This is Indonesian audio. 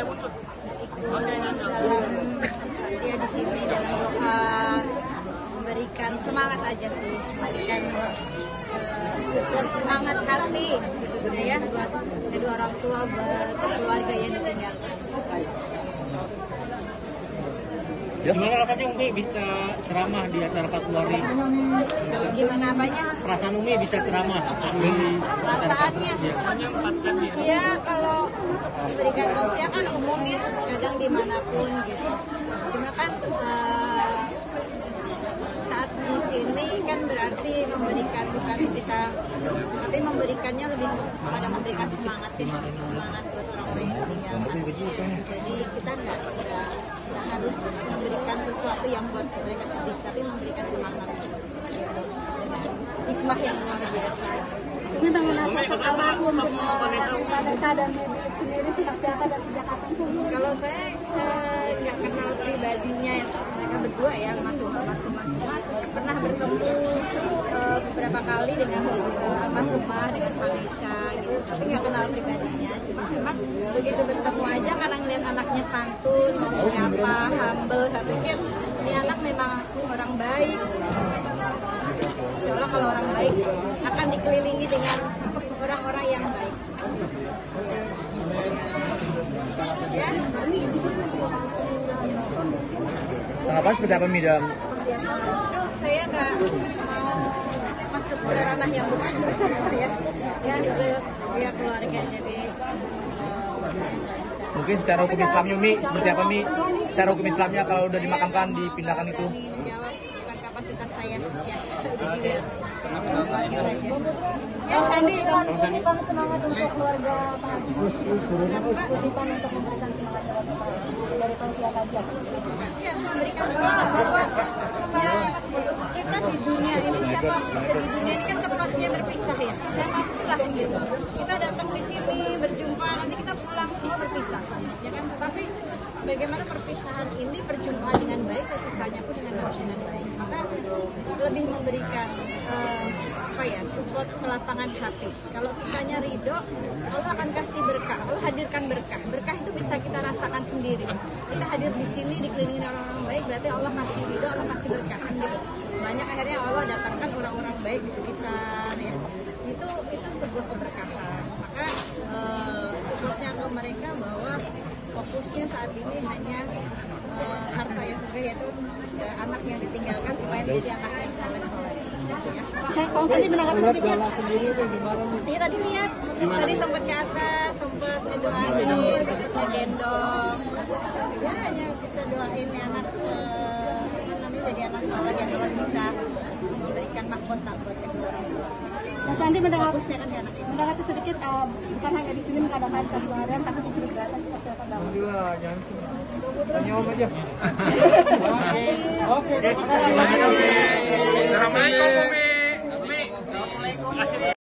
ikut dalam dia di sini dalam doa memberikan semangat aja sih memberikan eh, support semangat hati khususnya ya buat kedua orang tua buat keluarga yang ditinggalkan Gimana rasanya Umi bisa ceramah di acara Fatuari? gimana apanya? Perasaan Umi bisa ceramah di perasaannya Iya. ya kalau memberikan manusia kan umum ya kadang di mana pun gitu. Cuma kan eh, saat di sini kan berarti memberikan bukan kita tapi memberikannya lebih kepada memberikan semangat ya semangat buat orang-orang yang ditinggalkan jadi kita nggak sesuatu yang buat mereka sedih tapi memberikan semangat ya, dengan hikmah yang luar biasa. Ini bangunan satu almarhum dan Mary sendiri seperti apa dan sejak kapan sih? Kalau saya eh, nggak kenal pribadinya ya, mereka berdua ya almarhum almarhumah cuma pernah bertemu eh, beberapa kali dengan eh, almarhumah dengan Vanessa gitu. Tapi nggak kenal pribadinya cuma memang begitu bertemu aja karena ngeliat anaknya santun ngomongnya apa humble saya pikir ini anak memang orang baik. Insya Allah kalau orang baik akan dikelilingi dengan orang-orang yang baik. Ya. Tanggapan seperti apa Mi dalam Aduh, saya nggak mau masuk ke ranah yang bukan urusan saya. Ya itu dia keluarga jadi mungkin secara hukum Islamnya Mi seperti apa Mi? Secara hukum Islamnya kalau udah dimakamkan dipindahkan itu menjawab bukan kapasitas saya. Ya, jadi saja. Ya, Sandi, Kutipan semangat untuk keluarga Pak Haji. Kutipan untuk memberikan semangat kepada Pak Haji dari Tausiah Kajak. ya memberikan semangat bahwa ya kita di dunia ini siapa kita di dunia ini kan tempatnya berpisah ya. Siapa pun gitu. Kita datang di sini berjumpa nanti kita pulang semua berpisah. Ya kan? Tapi bagaimana perpisahan ini perjumpaan dengan baik perpisahannya pun dengan dengan baik. Maka lebih memberikan eh, apa ya support kelapangan hati. Kalau kitanya ridho Allah akan kasih berkah. Allah hadirkan berkah kita rasakan sendiri. Kita hadir di sini dikelilingi orang-orang baik berarti Allah kasih ridho Allah kasih berkah kan gitu. Banyak akhirnya Allah datangkan orang-orang baik di sekitar ya. Itu itu sebuah keberkahan. Maka eh, supportnya ke mereka bahwa fokusnya saat ini hanya eh, harta yang surga yaitu eh, anak yang ditinggalkan supaya menjadi anak yang soleh soleh ya. Saya kalau tadi menanggapi sedikit. Iya tadi lihat, tadi sempat ke atas, sempat ngedoain, sempat ngegendong. Ya hanya bisa doain ya anak eh, apa namanya jadi anak soleh yang Allah bisa memberikan mahkota buat kedua orang tua. Mas Andi menanggapi Fokusnya kan di anak ini. menanggapi sedikit uh, bukan hanya di sini mengadakan keluaran tapi juga di gratis seperti apa Bang? Tanya Om aja. Oke. Assalamualaikum Umi.